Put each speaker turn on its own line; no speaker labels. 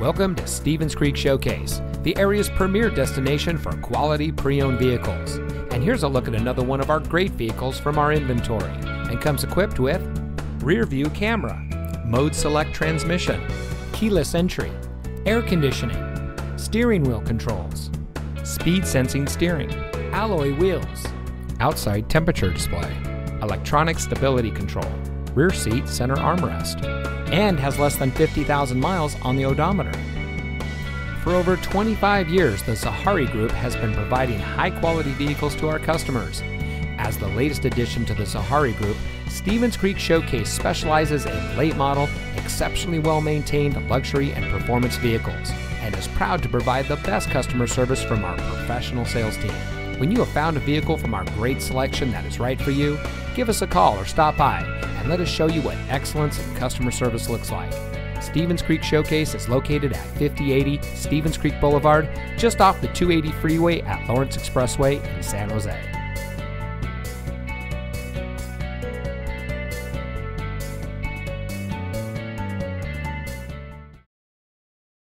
Welcome to Stevens Creek Showcase, the area's premier destination for quality pre owned vehicles. And here's a look at another one of our great vehicles from our inventory and comes equipped with rear view camera, mode select transmission, keyless entry, air conditioning, steering wheel controls, speed sensing steering, alloy wheels, outside temperature display, electronic stability control, rear seat center armrest, and has less than 50,000 miles on the odometer. For over 25 years, the Zaheri Group has been providing high quality vehicles to our customers. As the latest addition to the Zaheri Group, Stevens Creek Showcase specializes in late model, exceptionally well maintained luxury and performance vehicles, and is proud to provide the best customer service from our professional sales team. When you have found a vehicle from our great selection that is right for you, give us a call or stop by and let us show you what excellence in customer service looks like. Stevens Creek Showcase is located at 5080 Stevens Creek Boulevard, just off the 280 freeway at Lawrence Expressway in San Jose.